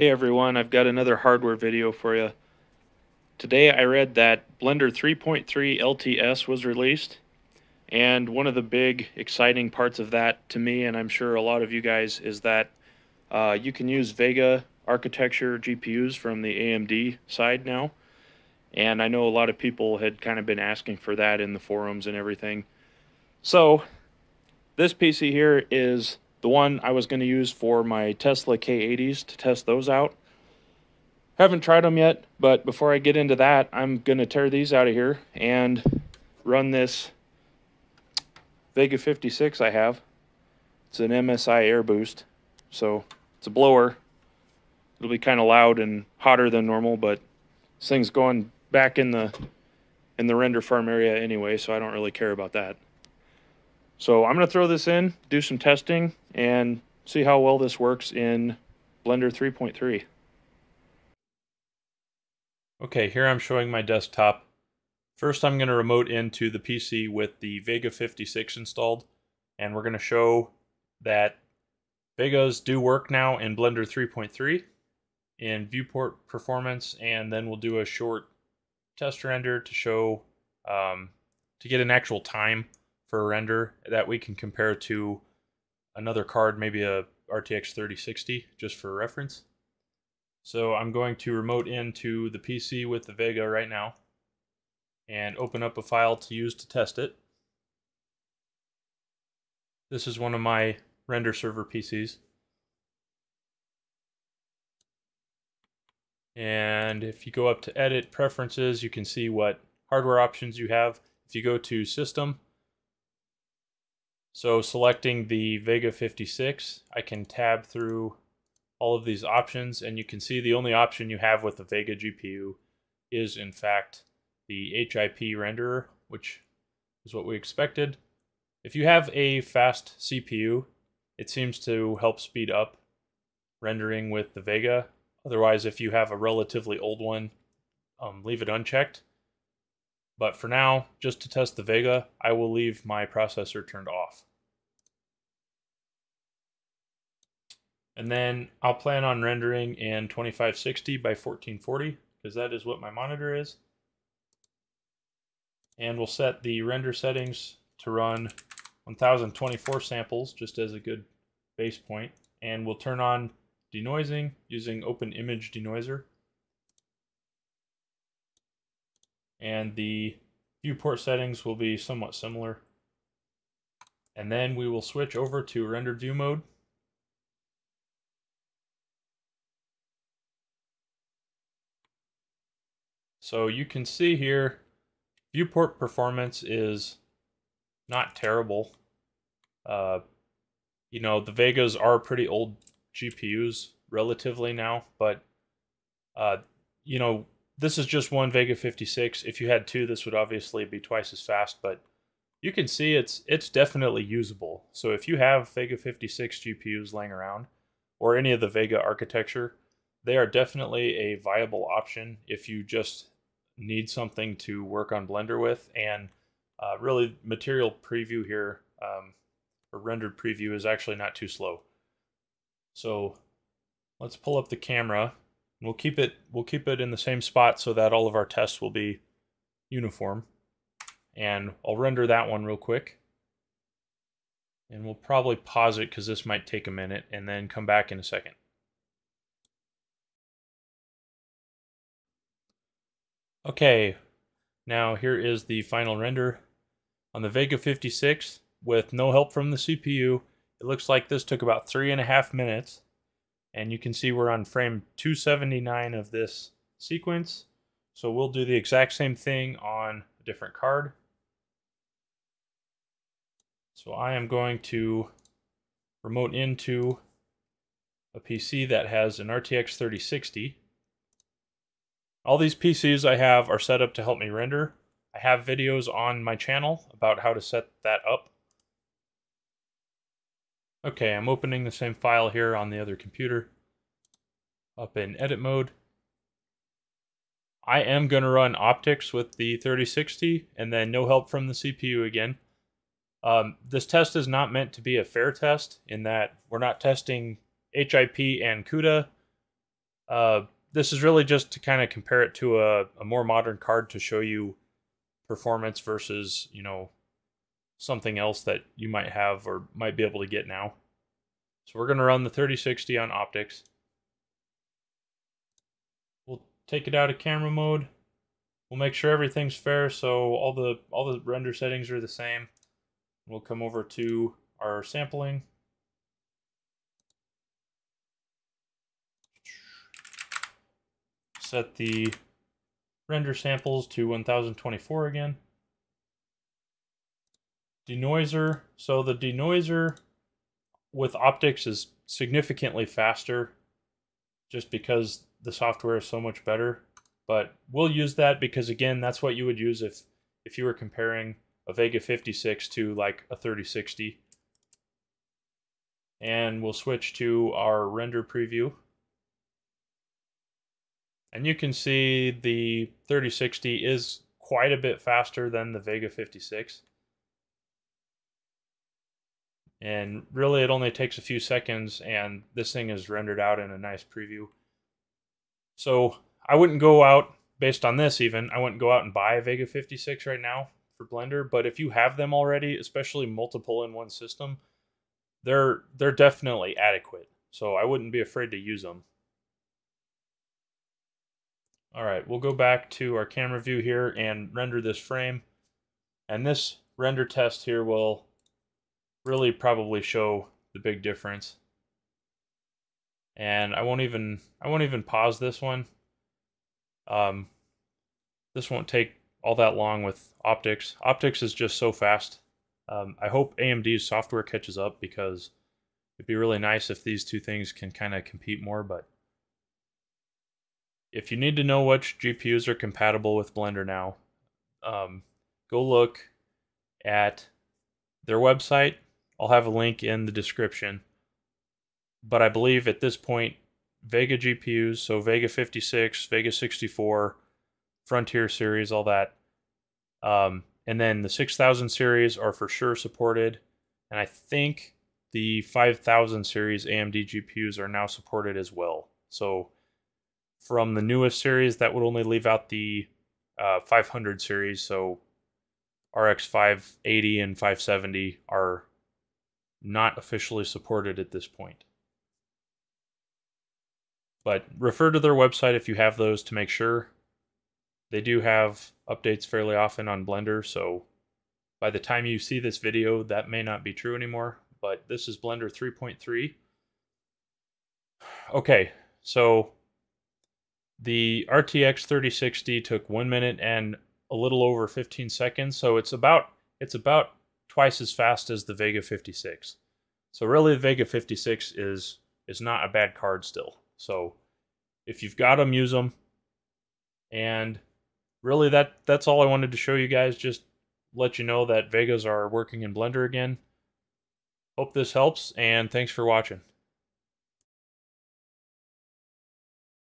Hey everyone, I've got another hardware video for you. Today I read that Blender 3.3 LTS was released, and one of the big exciting parts of that to me, and I'm sure a lot of you guys, is that uh, you can use Vega architecture GPUs from the AMD side now. And I know a lot of people had kind of been asking for that in the forums and everything. So, this PC here is the one I was going to use for my Tesla K80s to test those out. Haven't tried them yet, but before I get into that, I'm going to tear these out of here and run this Vega 56 I have. It's an MSI Air Boost, so it's a blower. It'll be kind of loud and hotter than normal, but this thing's going back in the in the render farm area anyway, so I don't really care about that. So I'm going to throw this in, do some testing, and see how well this works in Blender 3.3. Okay, here I'm showing my desktop. First I'm going to remote into the PC with the Vega 56 installed, and we're going to show that Vegas do work now in Blender 3.3 in viewport performance, and then we'll do a short test render to show, um, to get an actual time for a render that we can compare to another card, maybe a RTX 3060, just for reference. So I'm going to remote into the PC with the Vega right now and open up a file to use to test it. This is one of my render server PCs. And if you go up to edit preferences, you can see what hardware options you have. If you go to system, so selecting the Vega 56, I can tab through all of these options and you can see the only option you have with the Vega GPU is in fact the HIP renderer, which is what we expected. If you have a fast CPU, it seems to help speed up rendering with the Vega. Otherwise, if you have a relatively old one, um, leave it unchecked. But for now, just to test the Vega, I will leave my processor turned off. And then I'll plan on rendering in 2560 by 1440 because that is what my monitor is. And we'll set the render settings to run 1024 samples just as a good base point. And we'll turn on denoising using Open Image Denoiser. And the viewport settings will be somewhat similar. And then we will switch over to rendered view mode. So you can see here, viewport performance is not terrible. Uh, you know, the Vegas are pretty old GPUs relatively now, but, uh, you know, this is just one Vega 56. If you had two, this would obviously be twice as fast, but you can see it's it's definitely usable. So if you have Vega 56 GPUs laying around, or any of the Vega architecture, they are definitely a viable option if you just need something to work on Blender with. And uh, really, material preview here, um, or rendered preview, is actually not too slow. So let's pull up the camera. We'll keep it we'll keep it in the same spot so that all of our tests will be uniform. And I'll render that one real quick. And we'll probably pause it because this might take a minute and then come back in a second. Okay, now here is the final render. On the Vega 56, with no help from the CPU, it looks like this took about three and a half minutes. And you can see we're on frame 279 of this sequence. So we'll do the exact same thing on a different card. So I am going to remote into a PC that has an RTX 3060. All these PCs I have are set up to help me render. I have videos on my channel about how to set that up. Okay, I'm opening the same file here on the other computer. Up in edit mode. I am going to run OptiX with the 3060 and then no help from the CPU again. Um, this test is not meant to be a fair test in that we're not testing HIP and CUDA Uh, this is really just to kind of compare it to a, a more modern card to show you performance versus, you know, something else that you might have or might be able to get now. So we're going to run the 3060 on OptiX. We'll take it out of camera mode. We'll make sure everything's fair so all the all the render settings are the same. We'll come over to our sampling. Set the render samples to 1024 again. Denoiser. So the denoiser with OptiX is significantly faster just because the software is so much better. But we'll use that because again, that's what you would use if if you were comparing a Vega 56 to like a 3060. And we'll switch to our render preview. And you can see the 3060 is quite a bit faster than the Vega 56. And really, it only takes a few seconds, and this thing is rendered out in a nice preview. So I wouldn't go out, based on this even, I wouldn't go out and buy a Vega 56 right now for Blender. But if you have them already, especially multiple in one system, they're they're definitely adequate. So I wouldn't be afraid to use them. All right, we'll go back to our camera view here and render this frame. And this render test here will really probably show the big difference. And I won't even I won't even pause this one. Um, this won't take all that long with OptiX. OptiX is just so fast. Um, I hope AMD's software catches up because it'd be really nice if these two things can kind of compete more. But if you need to know which GPUs are compatible with Blender now, um, go look at their website I'll have a link in the description. But I believe at this point, Vega GPUs, so Vega 56, Vega 64, Frontier series, all that. Um, and then the 6000 series are for sure supported. And I think the 5000 series AMD GPUs are now supported as well. So from the newest series, that would only leave out the uh, 500 series. So RX 580 and 570 are not officially supported at this point. But refer to their website if you have those to make sure. They do have updates fairly often on Blender, so by the time you see this video, that may not be true anymore, but this is Blender 3.3. Okay, so the RTX 3060 took 1 minute and a little over 15 seconds, so it's about it's about twice as fast as the Vega 56. So really the Vega 56 is is not a bad card still. So if you've got them, use them. And really that that's all I wanted to show you guys. Just let you know that Vegas are working in Blender again. Hope this helps and thanks for watching.